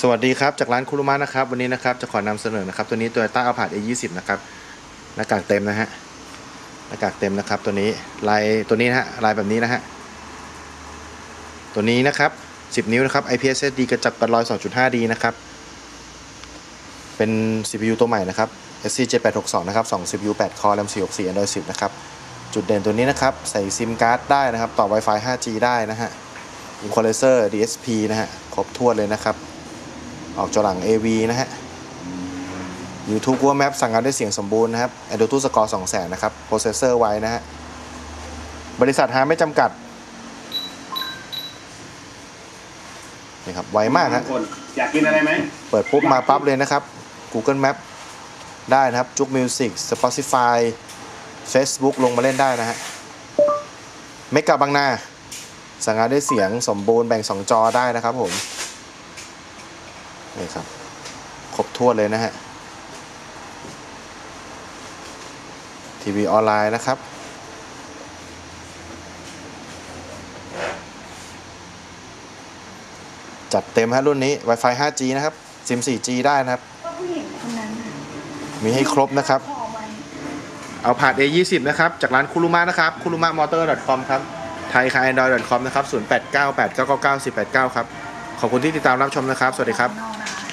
สวัสดีครับ จากร้านคุรุมะนะครับ วันนี้นะครับจะขอนำเสนอนะครับตัวนี้ Toyota a l p a r d A20 นะครับหน้ากากเต็มนะฮะหน้ากากเต็มนะครับ ตัวนี้ลายตัวนี้นะฮะลายแบบนี้นะฮะตัวนี้นะครับ 10 นิ้วนะครับ IPS SD กระจับกันรอย 2.5D นะครับเป็น CPU ตัวใหม่นะครับ SC 7862 นะครับ 2 CPU 8 core RAM 464 Android 10 นะครับ จุดเด่นตัวนี้นะครับ ใส่ซิมการ์ดได้นะครับ ต่อ Wi-Fi 5G ได้นะฮะ Equalizer DSP นะฮะ ครบถ้วนเลยนะครับ ออกจอหลัง AV นะฮะ YouTube Google Map สั่งงานด้วยเสียงสมบูรณ์นะครับ Antutu Score 200,000นะครับ processor ไว้นะฮะ บริษัทหาไม่จำกัดนี่ครับไวมากฮะคนอยากกินอะไรไหม เปิดปุ๊บมาปั๊บเลยนะครับ Google Map ได้นะครับ JOOX Music Spotify Facebook ลงมาเล่นได้นะฮะเมกะบางนาสั่งงานด้วยเสียงสมบูรณ์แบ่ง 2 จอได้นะครับผม นี่ครับ ครบถ้วนเลยนะฮะ ทีวีออนไลน์นะครับ จัดเต็มฮะรุ่นนี้ Wi-Fi 5G นะครับ SIM 4G ได้นะครับก็ผู้หญิงคนนั้นน่ะมีให้ครบนะครับ ขอไว้ เอาผ่าน A20 นะครับ จากร้านคุรุมะนะครับคุรุมะมอเตอร์ .com ครับไทยคา Android .com นะครับ 0898999189 ครับ ขอบคุณที่ติดตามรับชมนะครับ สวัสดีครับนอก